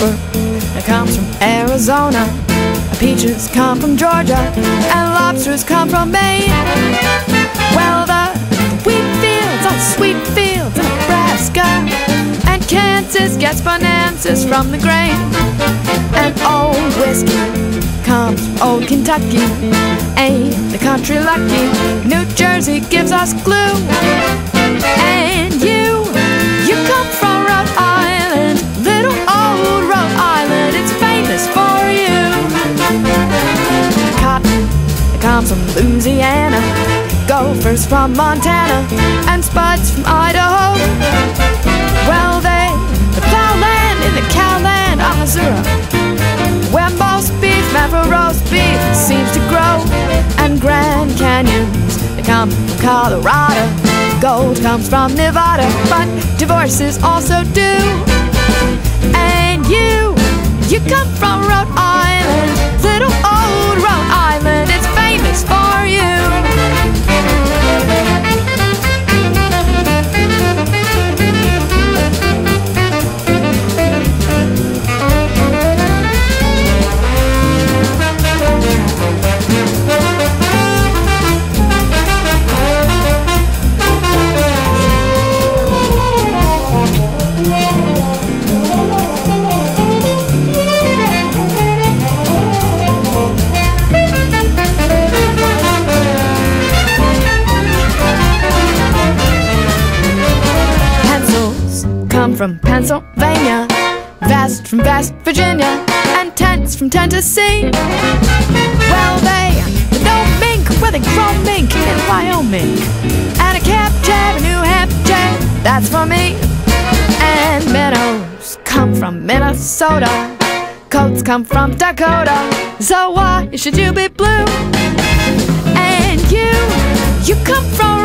pepper that comes from Arizona. Peaches come from Georgia, and lobsters come from Maine. Well, the wheat fields are sweet fields in Nebraska, and Kansas gets bonanzas from the grain. And old whiskey comes from old Kentucky. Ain't the country lucky? New Jersey gives us glue. Comes from Louisiana, gophers from Montana, and spuds from Idaho. Well, they the plowland in the cowland of Missouri, where most beef, for roast beef, seems to grow, and Grand Canyons they come from Colorado. Gold comes from Nevada, but divorces also do. And you, you come from Pennsylvania, vest from West Virginia, and tents from Tennessee. Well, they don't mink where they grow mink in Wyoming, and a cap jab New Hampshire. That's for me. And minnows come from Minnesota. Coats come from Dakota. So why should you be blue? And you, you come from